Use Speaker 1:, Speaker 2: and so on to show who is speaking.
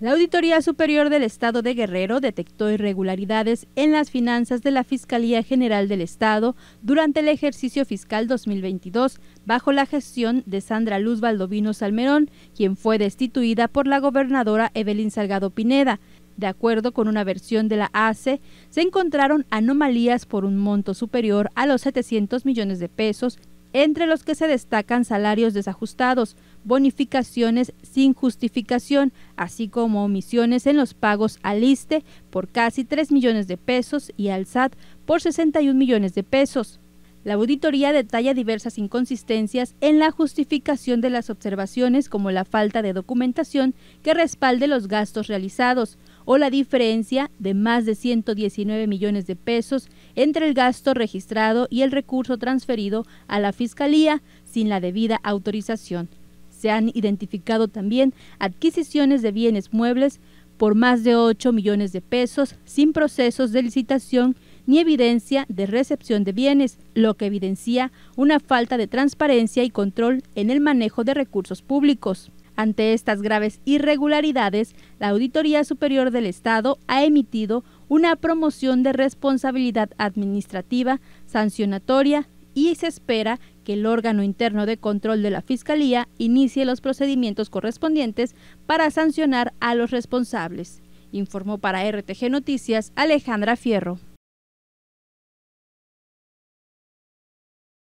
Speaker 1: La Auditoría Superior del Estado de Guerrero detectó irregularidades en las finanzas de la Fiscalía General del Estado durante el ejercicio fiscal 2022 bajo la gestión de Sandra Luz Valdovino Salmerón, quien fue destituida por la gobernadora Evelyn Salgado Pineda. De acuerdo con una versión de la ACE, se encontraron anomalías por un monto superior a los 700 millones de pesos entre los que se destacan salarios desajustados, bonificaciones sin justificación, así como omisiones en los pagos al ISTE por casi 3 millones de pesos y al SAT por 61 millones de pesos. La auditoría detalla diversas inconsistencias en la justificación de las observaciones como la falta de documentación que respalde los gastos realizados o la diferencia de más de 119 millones de pesos entre el gasto registrado y el recurso transferido a la Fiscalía sin la debida autorización. Se han identificado también adquisiciones de bienes muebles por más de 8 millones de pesos sin procesos de licitación ni evidencia de recepción de bienes, lo que evidencia una falta de transparencia y control en el manejo de recursos públicos. Ante estas graves irregularidades, la Auditoría Superior del Estado ha emitido una promoción de responsabilidad administrativa sancionatoria y se espera que el órgano interno de control de la Fiscalía inicie los procedimientos correspondientes para sancionar a los responsables. Informó para RTG Noticias Alejandra Fierro.